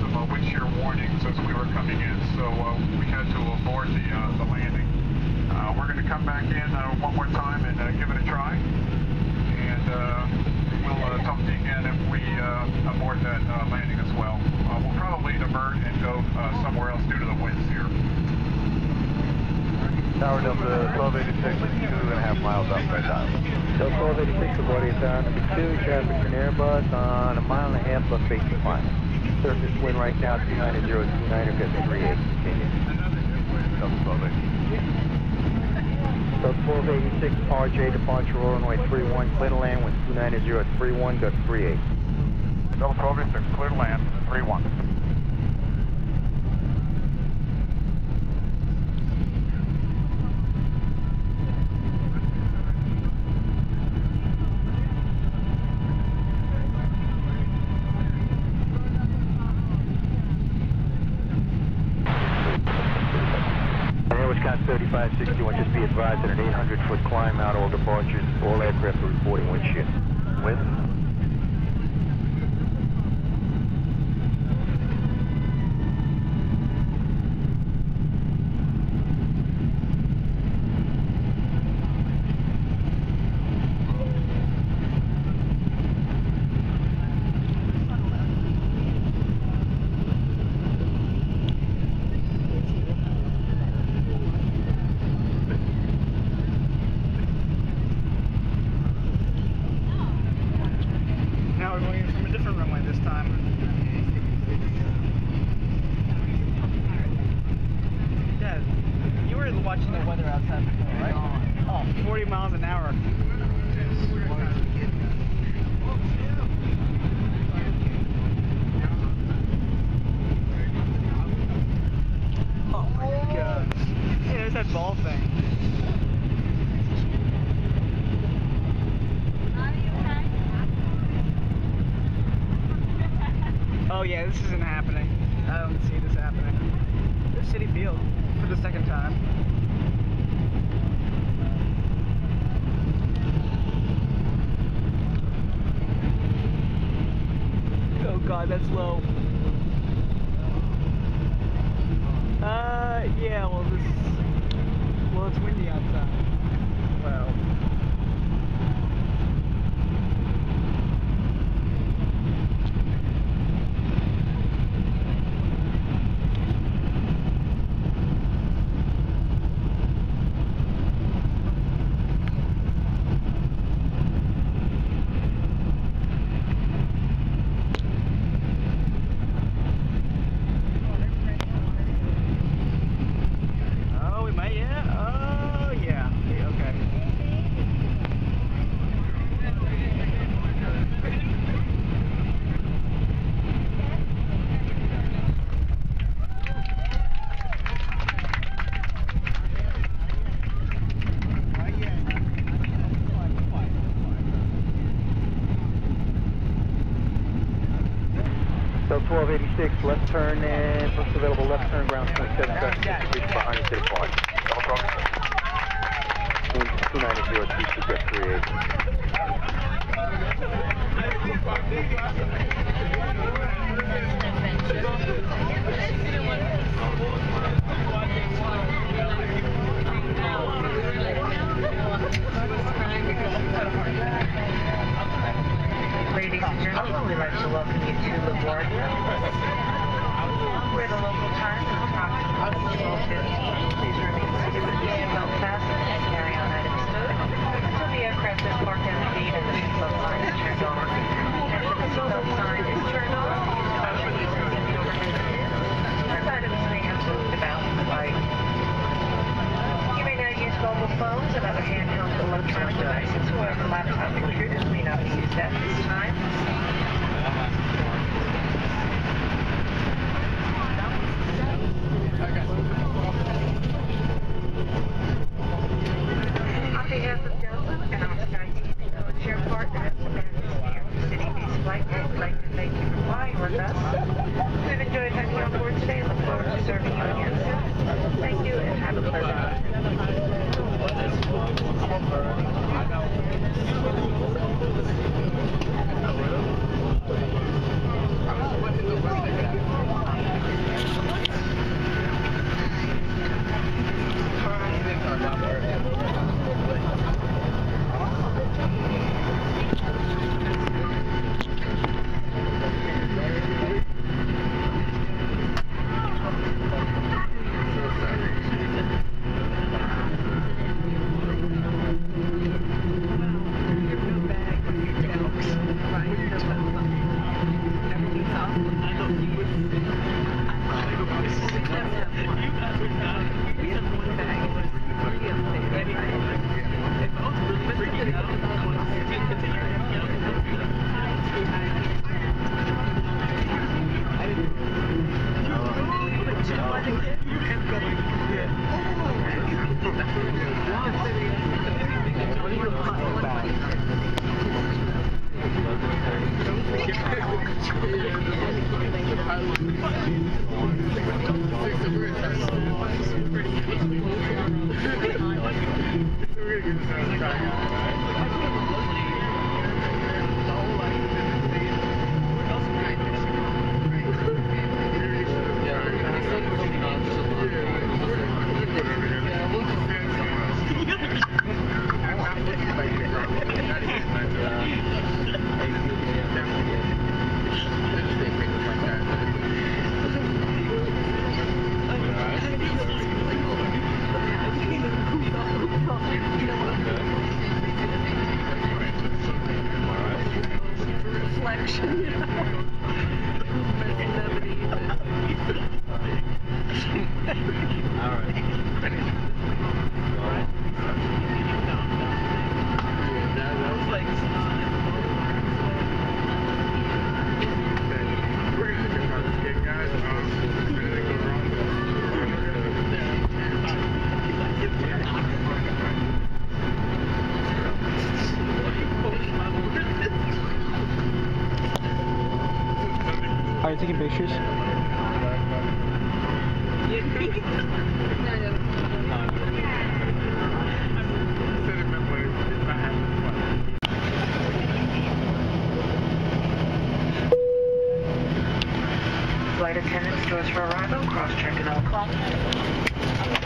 some uh, wind shear warnings as we were coming in, so uh, we had to abort the, uh, the landing. Uh, we're going to come back in uh, one more time and uh, give it a try, and uh, we'll uh, talk to you again if we uh, abort that uh, landing as well. Uh, we'll probably divert and go uh, somewhere else due to the winds here. Tower Delta 1286 is two and a half miles outside Dallas. Delta 1286 aboard tower number two, traffic for an Airbus on a mile and a half of basic climb. Surface wind right now 290, 29er, gets 38, continue. Delta 1286. Delta 1286, RJ, departure runway 31, clear to land with 290, 31, got 38. Delta 1286, clear to land, 31. 561, just be advised that an 800-foot climb out, all departures, all aircraft are reporting wind shear. Wind? Oh yeah, this isn't happening. I don't see this happening. There's Citi Field for the second time. Oh god, that's low. Uh, yeah, well this, well it's windy outside. Well. Oh, we might, yeah. Oh, yeah. Yeah, Okay. Delta 1286, left turn and first available left turn, ground 27 traffic, distribution behind the city park. Delta 1286. 290, 38. Ladies and gentlemen, we'd like to welcome you to LaGuardia. We're the local time is approximately 12:15. Please remain seated with your seatbelt fastened and carry on items stowed until the aircraft is parked at the gate and the seatbelt sign is turned on. After the seatbelt sign is turned on, use caution using the overhead bin, as items may have moved about the light. You may now use mobile phones and other handheld electronic devices. However, laptop computers may not be used at this time. Thank you. 是你来了 Are taking pictures? Flight attendants, doors for arrival, cross check at all clocks.